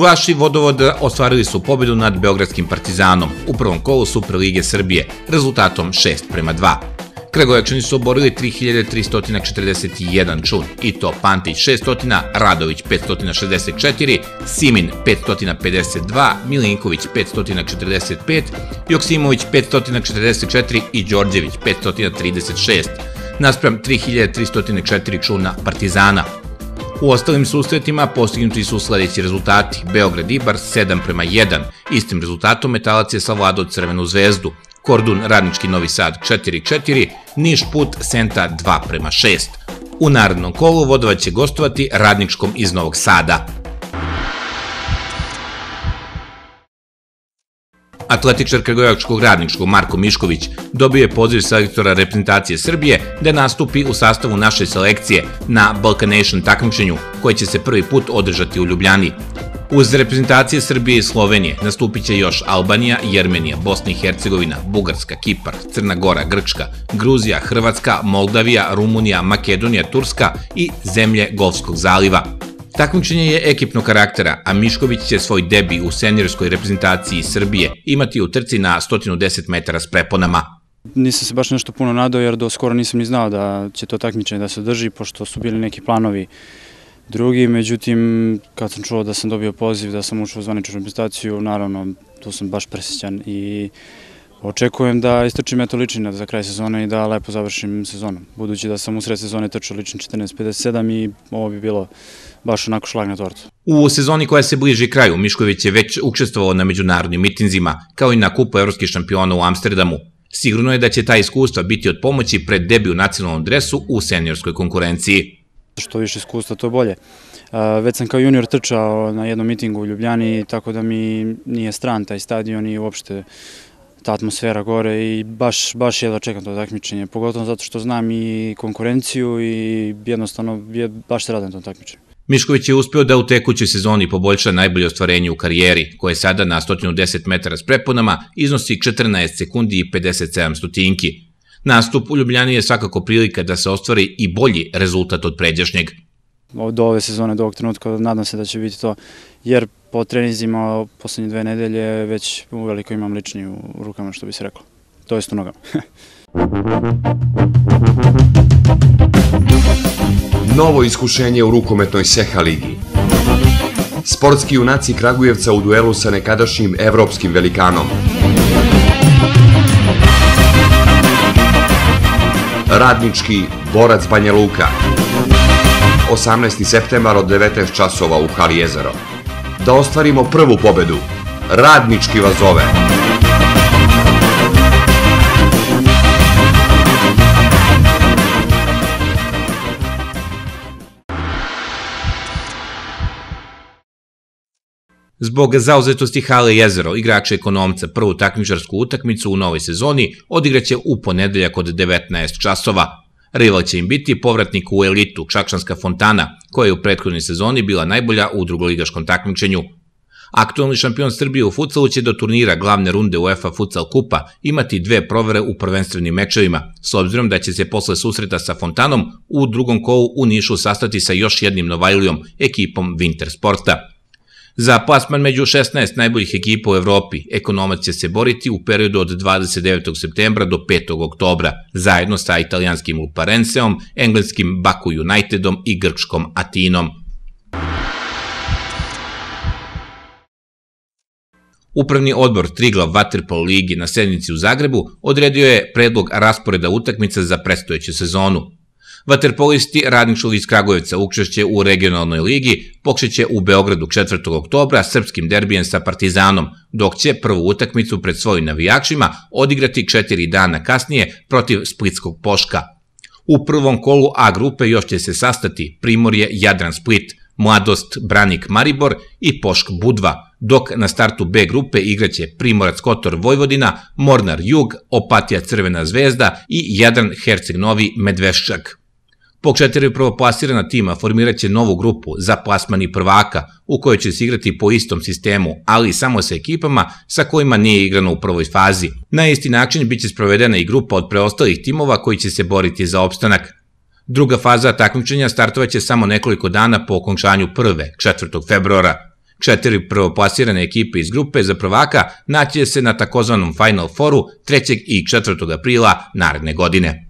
Drugoglaši vodovoda ostvarili su pobedu nad Beogradskim partizanom u prvom kolu Superlige Srbije, rezultatom 6 prema 2. Kragujevčani su oborili 3341 čun, i to Pantić 600, Radović 564, Simin 552, Milinković 545, Joksimović 544 i Đorđević 536, naspram 3304 čuna Partizana. U ostalim susretima postignuti su sledeći rezultati. Beograd Ibar 7 prema 1, istim rezultatom Metalac je savladao Crvenu zvezdu, Kordun Radnički Novi Sad 4-4, Niš Put Senta 2 prema 6. U narodnom kolu Vodova će gostovati Radničkom iz Novog Sada. Atletičar Kragujevačkog radničkog Marko Mišković dobio je poziv selektora reprezentacije Srbije da nastupi u sastavu naše selekcije na Balkanation takmičenju koje će se prvi put održati u Ljubljani. Uz reprezentacije Srbije i Slovenije nastupit će još Albanija, Jermenija, Bosna i Hercegovina, Bugarska, Kipar, Crna Gora, Grčka, Gruzija, Hrvatska, Moldavija, Rumunija, Makedonija, Turska i zemlje Golfskog zaliva. Takmičenje je ekipnog karaktera, a Mišković će svoj debi u senjorskoj reprezentaciji Srbije imati u trci na 110 metara s preponama. Nisam se baš nešto puno nadao jer do skoro nisam ni znao da će to takmičenje da se drži, pošto su bili neki planovi drugi, međutim, kad sam čuo da sam dobio poziv, da sam ušao u zvaničnu reprezentaciju, naravno, tu sam baš presjećan i očekujem da istrčim eto ličina za kraj sezone i da lepo završim sezonom. Budući da sam u sred sezone trčao ličin 14.57 i ovo bi bilo baš onako šlag na tortu. U sezoni koja se bliži kraju, Mišković je već učestvovao na međunarodnim mitinzima, kao i na kupu evropskih šampiona u Amsterdamu. Sigurno je da će ta iskustva biti od pomoći pred debi u nacionalnom dresu u seniorskoj konkurenciji. Što više iskustva, to bolje. Već sam kao junior trčao na jednom mitingu u Ljubljani, tako da mi nije stran taj stadion i uopšte ta atmosfera gore i baš, baš jedva čekam to takmičenje, pogotovo zato što znam i konkurenciju i jednostavno je, baš se radim tom takmičenju. Mišković je uspeo da u tekućoj sezoni poboljša najbolje ostvarenje u karijeri, koje sada na 110 metara s preponama iznosi 14 sekundi i 57 stotinki, Nastup u Ljubljani je svakako prilika da se ostvari i bolji rezultat od pređašnjeg. Do ove sezone, do ovog trenutka, nadam se da će biti to, jer po trenizima poslednje dve nedelje već uveliko imam lični u rukama, što bi se reklo. To jest u nogama. Novo iskušenje u rukometnoj Seha ligi. Sportski junaci Kragujevca u duelu sa nekadašnjim evropskim velikanom. Radnički borac Banja Luka. 18. septembar od 19 časova u Hali jezero. Da ostvarimo prvu pobedu. Radnički vas zove. Zbog zauzetosti Hale Jezero, igrače ekonomca prvu takmičarsku utakmicu u novoj sezoni odigraće u ponedeljak od 19 časova. Rival će im biti povratnik u elitu Čakšanska Fontana, koja je u prethodnoj sezoni bila najbolja u drugoligaškom takmičenju. Aktualni šampion Srbije u futsalu će do turnira glavne runde UEFA Futsal Kupa imati dve provere u prvenstvenim mečevima, s obzirom da će se posle susreta sa Fontanom u drugom kolu u Nišu sastati sa još jednim Novajlijom, ekipom Winter Sporta. Za plasman među 16 najboljih ekipa u Evropi, ekonomac će se boriti u periodu od 29. septembra do 5. oktobra, zajedno sa italijanskim Luparenseom, engleskim Baku Unitedom i grčkom Atinom. Upravni odbor Triglav Waterpolo ligi na sednici u Zagrebu odredio je predlog rasporeda utakmica za predstojeću sezonu. Vaterpolisti Radničov iz Kragujevca učešće u regionalnoj ligi pokšeće u Beogradu 4. oktobra srpskim derbijem sa Partizanom, dok će prvu utakmicu pred svojim navijačima odigrati četiri dana kasnije protiv Splitskog Poška. U prvom kolu A grupe još će se sastati Primorje Jadran Split, Mladost Branik Maribor i Pošk Budva, dok na startu B grupe igraće Primorac Kotor Vojvodina, Mornar Jug, Opatija Crvena zvezda i Jadran Herceg Novi Medveščak. Po četiri prvoplasirana tima formirat će novu grupu za plasmani prvaka, u kojoj će se igrati po istom sistemu, ali samo sa ekipama sa kojima nije igrano u prvoj fazi. Na isti način biće sprovedena i grupa od preostalih timova koji će se boriti za opstanak. Druga faza takmičenja startovaće samo nekoliko dana po okončanju prve, 4. februara. Četiri prvoplasirane ekipe iz grupe za prvaka naće se na takozvanom Final Fouru 3. i 4. aprila naredne godine.